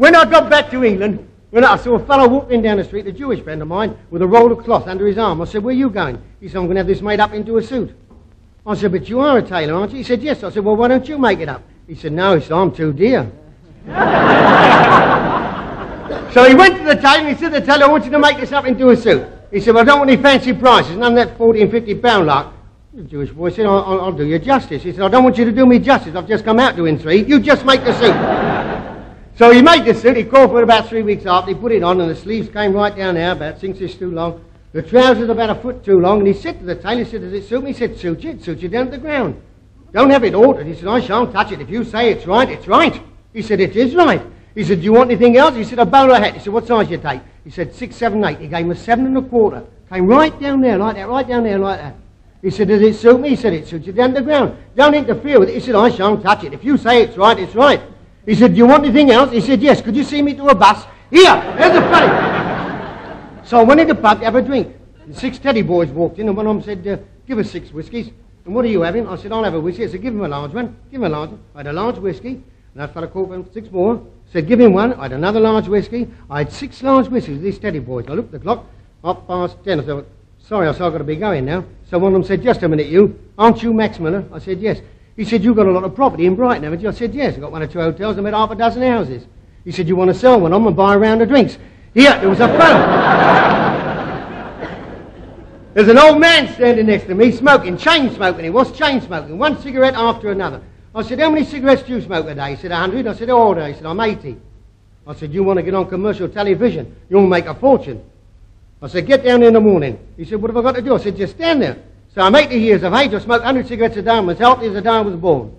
when I got back to England, when I saw a fellow walking down the street, a Jewish friend of mine, with a roll of cloth under his arm. I said, where are you going? He said, I'm going to have this made up into a suit. I said, but you are a tailor, aren't you? He said, yes. I said, well, why don't you make it up? He said, no, he said, I'm too dear. so he went to the tailor and he said to the tailor, I want you to make this up into a suit. He said, well, I don't want any fancy prices, none of that 40 and 50 pound like. The Jewish boy said, I'll, I'll, I'll do you justice. He said, I don't want you to do me justice. I've just come out doing three. You just make the suit. So he made the suit. He called for it about three weeks after. He put it on and the sleeves came right down there, about six inches too long. The trousers about a foot too long. And he said to the tailor, he said, does it suit me? He said, suit you. It suits you down to the ground. Don't have it altered. He said, I shan't touch it. If you say it's right, it's right. He said, it is right. He said, do you want anything else? He said, a bowler hat. He said, what size you take? He said, six, seven, eight. He gave him a seven and a quarter. Came right down there like that, right down there like that. He said, does it suit me? He said, it suits you down to the ground. Don't interfere with it. He said, I shan't touch it. If you say it's right, it's right. He said, do you want anything else? He said, yes. Could you see me to a bus? Here, there's a penny. so I went in the pub to have a drink. And six teddy boys walked in, and one of them said, uh, give us six whiskies. And what are you having? I said, I'll have a whiskey. I said, give him a large one. Give him a large one. I had a large whiskey. And that fellow called for six more. Said, give him one. I had another large whiskey. I had six large whiskeys, these teddy boys. I looked at the clock. Half past ten. I said, sorry, I said, I've got to be going now. So one of them said, just a minute, you. Aren't you Max Miller? I said, yes. He said, you've got a lot of property in Brighton, haven't you? I said, yes. I've got one or two hotels and about half a dozen houses. He said, you want to sell one of them and buy a round of drinks? Here, there was a fellow. There's an old man standing next to me smoking, chain smoking. He was chain smoking, one cigarette after another. I said, how many cigarettes do you smoke a day? He said, 100. I said, how old are you? He said, I'm 80. I said, you want to get on commercial television? You'll make a fortune. I said, get down in the morning. He said, what have I got to do? I said, just stand there. So I'm 80 years of age. I smoked 100 cigarettes a day. I'm as healthy as the day I was born.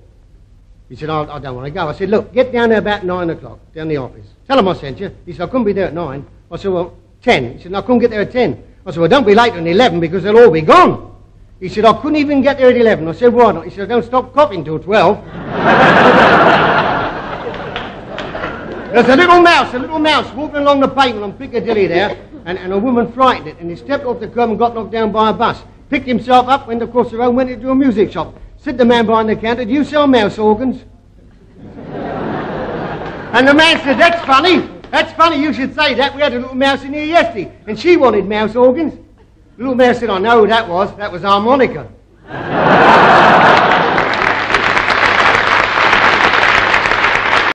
He said, I, I don't want to go. I said, look, get down there about 9 o'clock, down the office. Tell him I sent you. He said, I couldn't be there at 9. I said, well, 10. He said, I couldn't get there at 10. I said, well, don't be later than 11 because they'll all be gone. He said, I couldn't even get there at 11. I said, why not? He said, don't stop coughing till 12. There's a little mouse, a little mouse walking along the pavement on Piccadilly there, and, and a woman frightened it, and he stepped off the curb and got knocked down by a bus. Picked himself up, went across the road, went into a music shop. Said the man behind the counter, do you sell mouse organs? and the man said, that's funny. That's funny you should say that. We had a little mouse in here yesterday, and she wanted mouse organs. The little mouse said, I know who that was. That was harmonica.